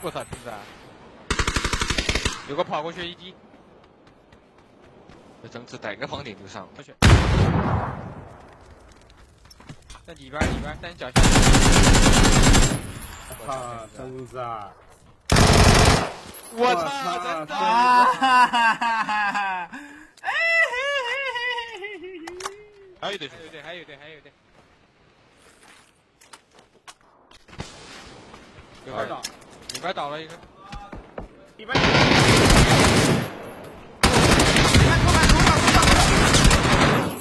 我操，真的！有个跑过去一击，这争执带个房顶就上。过去。在里边里边，在你脚下。我操，真子啊！我操，真的！啊哈哈哈哈！还有一队，还有一队，还有一队，还有一队。里边倒，里边倒了一个。里边。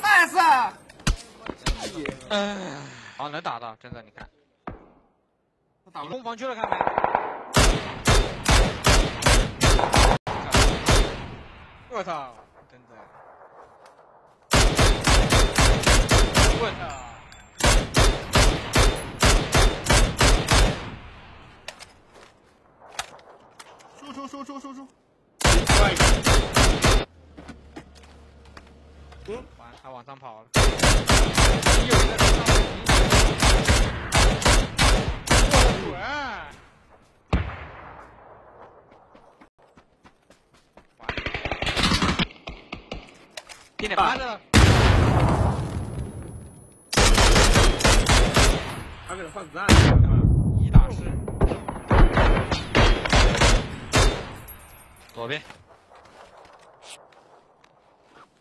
艾斯。嗯，好能打到，真的，你看。打攻防区了，看没？我操，真的！我操！输出输出输出！另外一个。嗯，完，他往上跑了。你有上我滚！点点趴着。他给他换子弹，左边，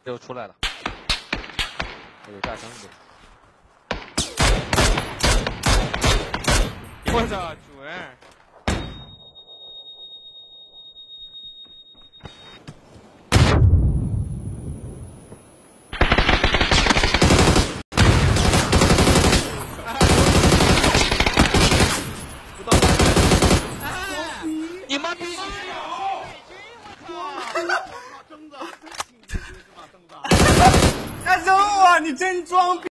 又出来了，有炸枪的。我操，准！你妈逼！他扔我，你真装逼！